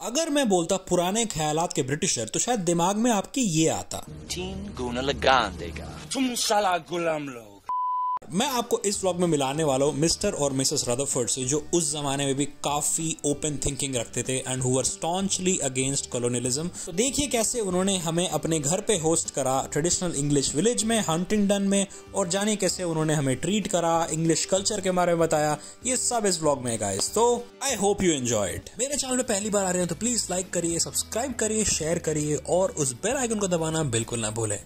अगर मैं बोलता पुराने ख्याल के ब्रिटिशर तो शायद दिमाग में आपकी ये आता। तीन गुना लगा देगा। तुम साला गुलाम लोग। मैं आपको इस व्लॉग में मिलाने वाला हूँ मिस्टर और मिसेस रदरफोर्ड से, जो उस जमाने में भी काफ़ी ओपन थिंकिंग रखते थे and who were staunchly against colonialism तो देखिए कैसे उन्होंने हमें अपने घर पे होस्ट करा ट्रेडिशनल इंग्लिश विलेज में हंटिंगडन में, और जाने कैसे उन्होंने हमें ट्रीट करा इंग्लिश कल्चर के बारे में बताया। ये सब इस व्लॉग में गाइस तो I hope you enjoy it मेरे चैनल पे पहली बार आ रहे हैं तो प्लीज़ लाइक करिए सब्सक्राइब करिए शेयर करिए, और उस बेल आइकन को दबाना बिल्कुल ना भूलें।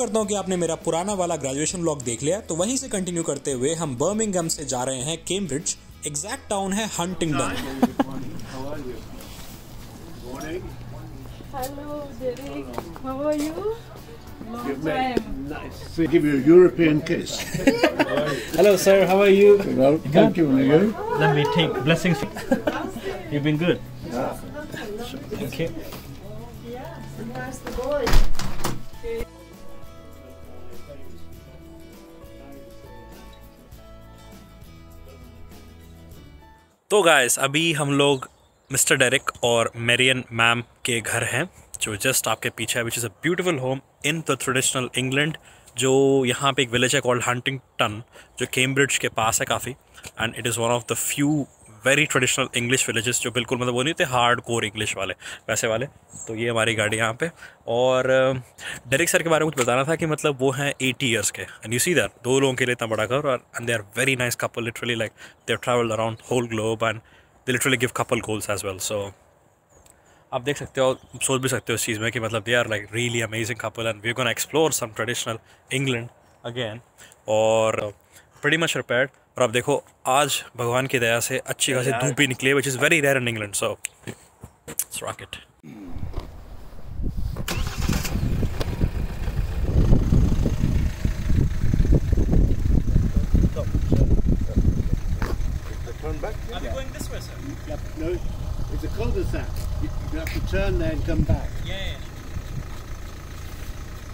करता हूँ कि आपने मेरा पुराना वाला ग्रेजुएशन ब्लॉग देख लिया। तो वहीं से कंटिन्यू करते हुए हम बर्मिंगम से जा रहे हैं केम्ब्रिज एग्जैक्ट टाउन है Huntingdon hello sir how are you तो गाइस अभी हम लोग मिस्टर डेरिक और मेरियन मैम के घर हैं, जो जस्ट आपके पीछे है which is a beautiful home in the traditional England जो यहाँ पे एक विलेज है कॉल्ड हंटिंगटन जो कैम्ब्रिज के पास है काफ़ी and it is one of the few very traditional English villages जो बिल्कुल मतलब वो नहीं थे हार्ड कोर इंग्लिश वाले, वैसे वाले। तो ये हमारी गाड़ी यहाँ पे। और डेरिक सर के बारे में कुछ बताना था कि मतलब वो हैं एटी ईयर्स के। एंड यू सी दैट दो लोगों के लिए इतना बड़ा घर और and they are very nice couple literally like they travel around whole globe and they literally give couple goals as well so आप देख सकते हो, सोच भी सकते हो इस चीज़ में कि मतलब they are like really amazing couple and we gone explore some traditional England again और pretty मच prepared और अब देखो आज भगवान की दया से अच्छी खासी धूप भी निकली है which is very rare in England so rocket Turn. Are we going this way, sir? Yep. No, it's a cul-de-sac. You, you have to turn there and come back. Yeah.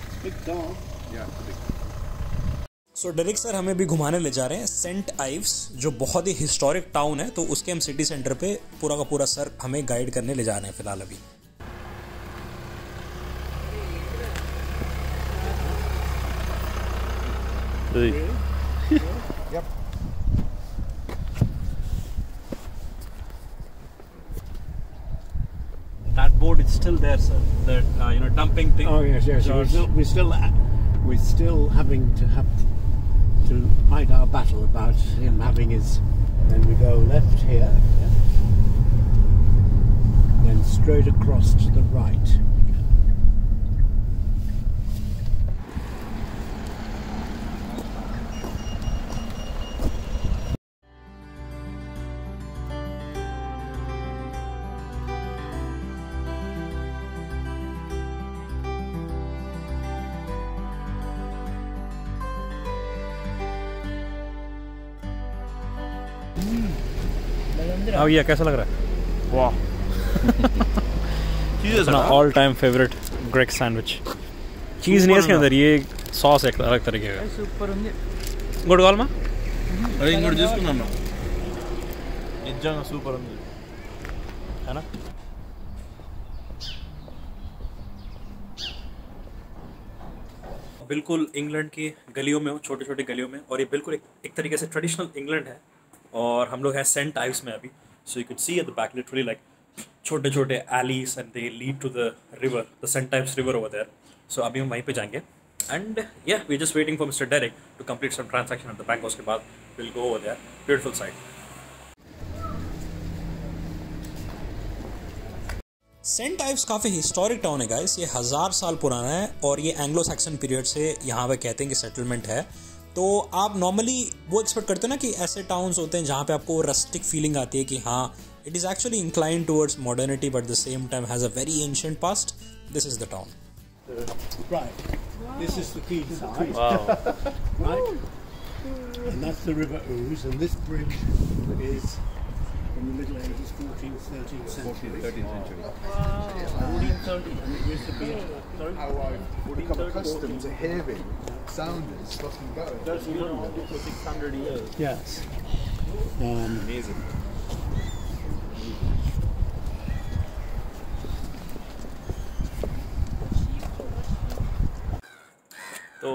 It's a big car. Yeah, it's a big so Derrick sir हमें भी घुमाने ले जा रहे हैं Saint Ives जो बहुत ही historic town है तो उसके हम सिटी सेंटर पे पूरा का पूरा सर हमें गाइड करने ले जा रहे हैं फ़िलहाल अभी That board is still there, sir. That uh, you know dumping thing. Oh yes, yes. We're George. still, we're still, we're still having to have to fight our battle about him having his. Then we go left here, then straight across to the right. अब ये कैसा लग रहा है वाह अपना all time favourite Greek sandwich चीज़ नहीं है इसके अंदर ये सॉस एक अलग तरीके का गुड कॉल में అది ఇంకోటి తీసుకున్నాను నిజంగా సూపర్ ఉంది है ना बिल्कुल इंग्लैंड की गलियों में हो छोटे छोटे गलियों में और ये बिल्कुल एक, एक तरीके से ट्रेडिशनल इंग्लैंड है और हम लोग हैं सेंट आइव्स में अभी। So you can see at the back literally like छोटे छोटे alleys and they lead to the river the Saint Ives river over there so अभी हम वहीं पे जाएँगे। And yeah we just waiting for mister Derrick to complete some transaction at the bank उसके बाद will go over there beautiful side Saint Ives काफ़ी historic town है guys ये हज़ार साल पुराना है और ये एंग्लो सैक्सन पीरियड से यहाँ पे कहते हैं कि सेटलमेंट है। तो आप नॉर्मली वो एक्सपेक्ट करते हो ना कि ऐसे टाउन्स होते हैं जहाँ पे आपको रस्टिक फीलिंग आती है कि हाँ it is actually incline towards modernity but the same time has a very ancient past this is the town This is the key side. right. and that's the River Ouse, and this bridge is from the Middle Ages, 14th, 13th century. 13th century. And it used to be a, sorry? How I've become accustomed to hearing sounders fucking going. Yes. Um, Amazing. तो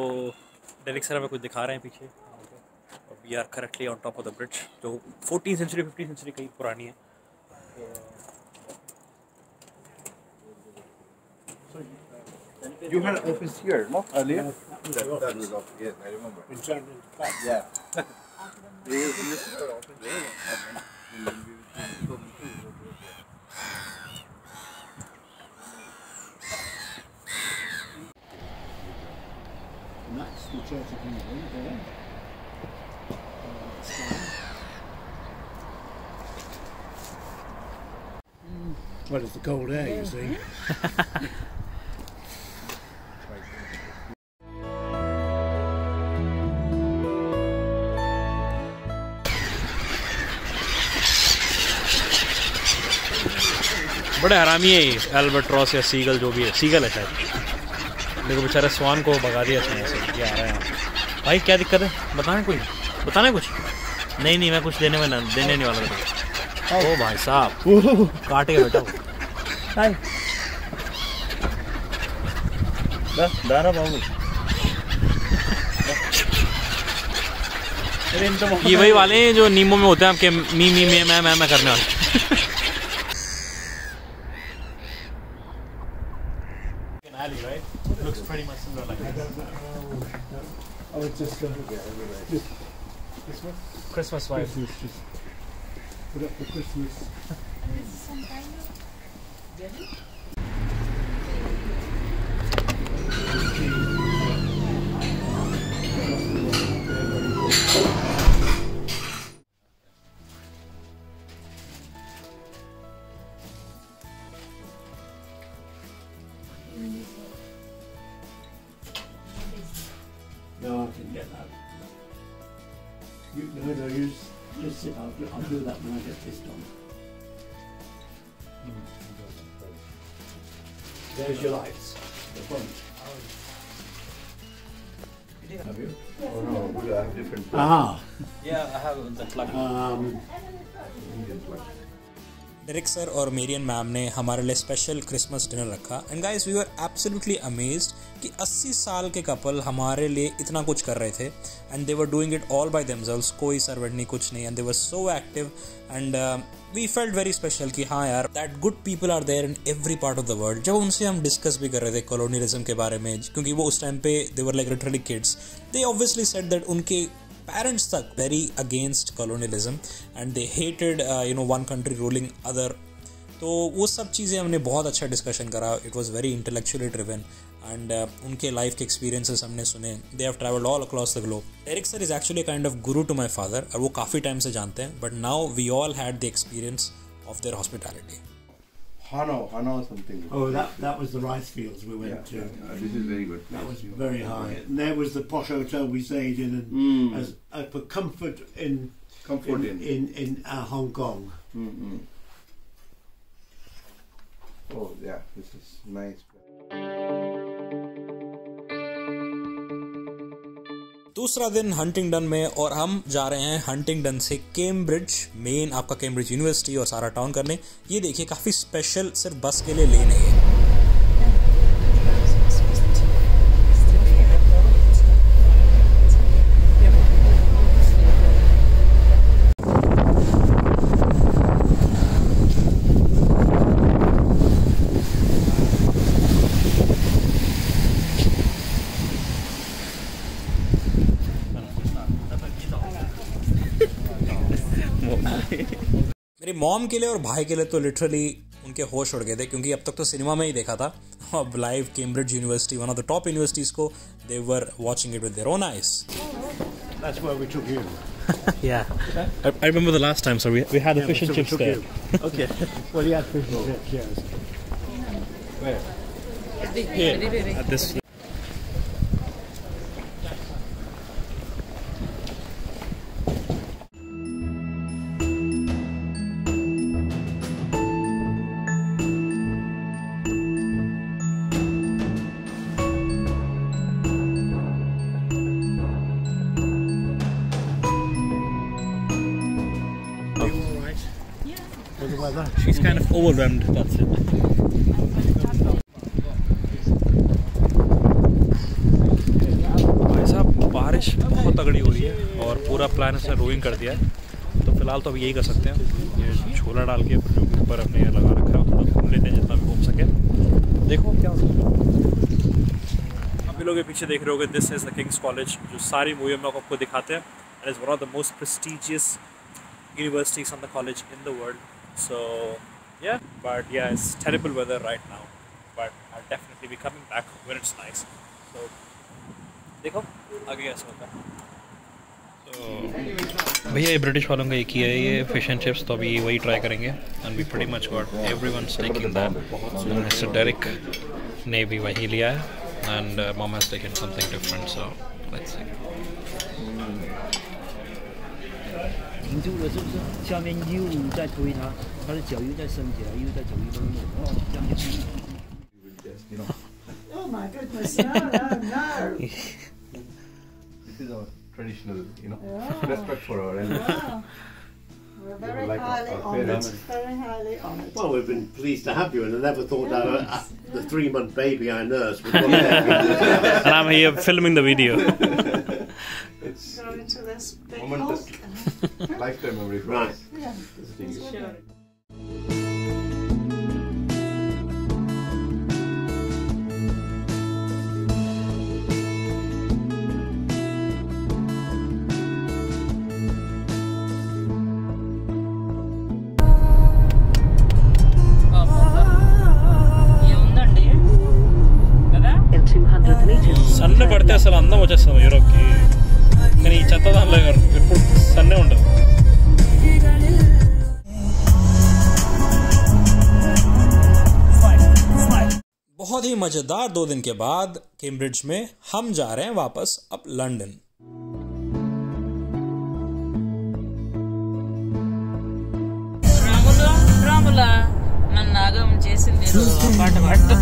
Derek sir हमें कुछ दिखा रहे हैं पीछे और we are correctly on top of the bridge जो fourteen century fifteen century कहीं पुरानी है You had an office here, not earlier? That, that was off, yes, I remember. been turned. Yeah. They used to office there. And that's the Church of England there. Well, it's the cold air, yeah. you see. बड़े हरामी है albatross या seagull जो भी है। Seagull है शायद। देखो बेचारे स्वान को भगा दिया इसने ऐसे ये आ रहा है। भाई क्या दिक्कत है? बताना कोई। बताना कुछ? नहीं नहीं मैं कुछ देने में ना देने नहीं वाला था। ओ भाई साहब काटेगा बेटा दारा बाबू। ये वही वाले हैं जो नीमो में होते हैं आपके मी मी में मैं मैं मैं करने वाले। Oh, it's just, uh, just Christmas vibe. Christmas, just put up for Christmas. No, I can get that. You, no, no, you just sit. I'll do, I'll do that when I get this done. There's your lights. The front. Have you? Oh no, we have different. Ah. Yeah, I have the plug. Um, Derrick sir और Marrion ma'am ने हमारे लिए special Christmas dinner रखा। And guys we are absolutely amazed कि 80 साल के couple हमारे लिए इतना कुछ कर रहे थे। And they were doing it all by themselves कोई सर्वेंट नहीं, कुछ नहीं। And they were so active and we felt very special कि हाँ यार that good people are there in every part of the world जब उनसे हम डिस्कस भी कर रहे थे कॉलोनियलिज्म के बारे में, क्योंकि वो उस टाइम पे they were like literally kids they obviously set that उनके parents तक very against colonialism and they hated uh, you know one country ruling other. तो वो सब चीज़ें हमने बहुत अच्छा डिस्कशन करा। It was very intellectually driven and उनके लाइफ के एक्सपीरियंसेस हमने सुने। They have travelled all across the globe Eric sir is actually kind of guru to my father और वो काफ़ी टाइम से जानते हैं but now we all had the experience of their hospitality Hano, Hano something. oh, that that was the rice fields we went Yeah, to. yeah, yeah, this is very good. That was very high. And there was the posh hotel we stayed in, and Mm. as uh, for comfort in Comfort in in. in, in uh, Hong Kong. Mm-mm. Oh yeah, this is nice. दूसरा दिन Huntingdon में और हम जा रहे हैं Huntingdon से Cambridge, main आपका केम्ब्रिज यूनिवर्सिटी और सारा टाउन करने। ये देखिए, काफ़ी स्पेशल सिर्फ़ बस के लिए लेन है। मॉम के लिए और भाई के लिए तो लिटरली उनके होश उड़ गए थे क्योंकि अब तक तो सिनेमा में ही देखा था अब live Cambridge university one of the top universities को they were watching it with their own eyes That's where we took you. Yeah. I, I remember the last time, so we, we had the fish and So chips there. Okay. well, you had fish and chips, yes. Where? Here. At this. That. She's kind of overwhelmed. That's it. भाई साहब, बारिश बहुत तगड़ी हो रही है और पूरा प्लान इसने रोइंग कर दिया है तो फ़िलहाल तो अभी यही कर सकते हैं ये छोला डाल के जो ऊपर अपने लगा रखा है थोड़ा घूम लेते हैं जितना भी घूम सके देखो क्या अभी लोग ये पीछे देख रहे होगे this is the King's college जो सारी मूवी हम लोग आपको दिखाते हैं and is one of the most prestigious universities on the college in the world. So yeah, but yeah, it's terrible weather right now. But I'll definitely be coming back when it's nice. So देखो आगे कैसे होता है। तो भैया ये British वालों का एक ही है ये फ़िश एंड चिप्स तो अभी वही ट्राई करेंगे। And we pretty much got everyone taking that Mister Derrick ने भी वही लिया है। And mom has taken something different so let's see 停住了是不是？下面 U 在推它，它的脚又在升起来，又在走一分路，哦，这样就 Oh my goodness, no, no, no. This is our traditional, you know, Yeah. respect for our elders. Wow. We're very Like our- highly our honoured. parents. Very highly honoured. Well, we've been pleased to have you, and I never thought that uh, the three-month baby I nursed would one day and I'm here filming the video. It's Go into this big Momentous. hulk. lifetime memory for Right. us. Yeah. Visiting you. Sure. ఏముందండి కదా In 200 meters, సన్న పడితే అసలు అందం వచ్చేస్తాం యూరోప్కి मज़ेदार दो दिन के बाद कैम्ब्रिड्ज में हम जा रहे हैं वापस अब लंदन రాములు రాముల నన్ను ఆగం చేసింది ఏదో ఆ పాట పాడు